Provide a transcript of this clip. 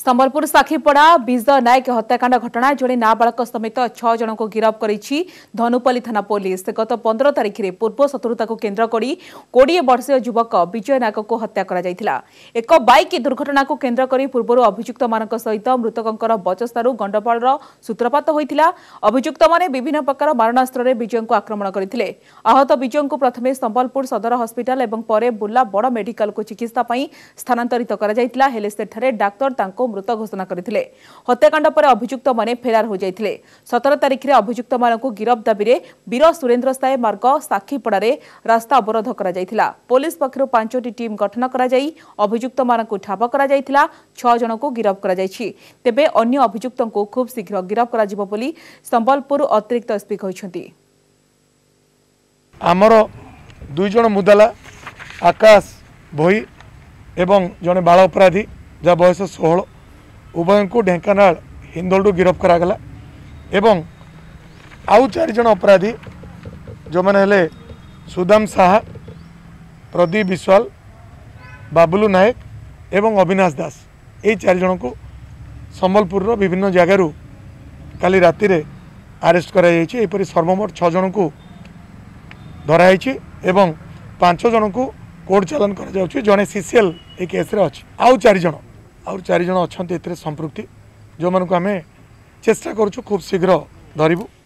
ସମ୍ବଲପୁର ସାକ୍ଷୀପଡ଼ା ବିଜୟ ନାୟକ ହତ୍ୟାକାଣ୍ଡ ଘଟଣା ଜଣେ ନାବାଳକ ସମେତ ଛଅ ଜଣଙ୍କୁ ଗିରଫ କରିଛି ଧନୁପାଲି ଥାନା ପୋଲିସ ଗତ ପନ୍ଦର ତାରିଖରେ ପୂର୍ବ ଶତ୍ରୁତାକୁ କେନ୍ଦ୍ର କରି କୋଡ଼ିଏ ବର୍ଷୀୟ ଯୁବକ ବିଜୟ ନାୟକଙ୍କୁ ହତ୍ୟା କରାଯାଇଥିଲା ଏକ ବାଇକ୍ ଦୁର୍ଘଟଣାକୁ କେନ୍ଦ୍ର କରି ପୂର୍ବରୁ ଅଭିଯୁକ୍ତମାନଙ୍କ ସହିତ ମୃତକଙ୍କର ବଚସ୍ଥାରୁ ଗଣ୍ଡଗୋଳର ସୂତ୍ରପାତ ହୋଇଥିଲା ଅଭିଯୁକ୍ତମାନେ ବିଭିନ୍ନ ପ୍ରକାର ମାରଣାସ୍ତ୍ରରେ ବିଜୟଙ୍କୁ ଆକ୍ରମଣ କରିଥିଲେ ଆହତ ବିଜୟଙ୍କୁ ପ୍ରଥମେ ସମ୍ବଲପୁର ସଦର ହସ୍ପିଟାଲ ଏବଂ ପରେ ବୁର୍ଲା ବଡ଼ ମେଡିକାଲକୁ ଚିକିତ୍ସା ପାଇଁ ସ୍ଥାନାନ୍ତରିତ କରାଯାଇଥିଲା ହେଲେ ସେଠାରେ ଡାକ୍ତର ତାଙ୍କୁ মৃত ঘোষণা করে হত্যাকাণ্ড পরে অভিযুক্ত মানে ফেরার হয়ে যাই সতের তারিখে অভিযুক্ত মানুষ গিরফ দাবিরে বীর সুরেন্দ্র সায় মার্গ সাক্ষীপড়ার রাস্তা অবরোধ করা পুলিশ পক্ষ পাঁচটি টিম গঠন করা অভিযুক্ত মানুষ ঠাব করা ছজনক গিরফ করা তেবে অন্য অভিযুক্ত খুব শীঘ্র গিরফ করা সম্বলপুর অতিরিক্ত এসপি କହିଛନ୍ତି ଆମର ଦୁଇ ଜଣ ମୁଦାଲା ଆକାଶ ଭୋଇ ଏବଂ ଜଣେ ବାଳ ଅପରାଧୀ ଯାହା ବୟସ ଷୋହଳ ଉଭୟଙ୍କୁ ଢେଙ୍କାନାଳ ହିନ୍ଦୋଳରୁ ଗିରଫ କରାଗଲା ଏବଂ ଆଉ ଚାରିଜଣ ଅପରାଧୀ ଯେଉଁମାନେ ହେଲେ ସୁଦାମ ସାହା ପ୍ରଦୀପ ବିଶ୍ୱାଳ ବାବୁଲୁ ନାୟକ ଏବଂ ଅବିନାଶ ଦାସ ଏହି ଚାରିଜଣଙ୍କୁ ସମ୍ବଲପୁରର ବିଭିନ୍ନ ଜାଗାରୁ କାଲି ରାତିରେ ଆରେଷ୍ଟ କରାଯାଇଛି ଏହିପରି ସର୍ବମୋଟ ଛଅ ଜଣଙ୍କୁ ଧରାହେଇଛି ଏବଂ ପାଞ୍ଚ ଜଣଙ୍କୁ କୋର୍ଟ ଚାଲାଣ କରାଯାଉଛି ଜଣେ ସିସିଏଲ୍ ଏହି କେସ୍ରେ ଅଛି ଆଉ ଚାରିଜଣ ଆହୁରି ଚାରିଜଣ ଅଛନ୍ତି ଏଥିରେ ସମ୍ପୃକ୍ତି ଯେଉଁମାନଙ୍କୁ ଆମେ ଚେଷ୍ଟା କରୁଛୁ ଖୁବ୍ ଶୀଘ୍ର ଧରିବୁ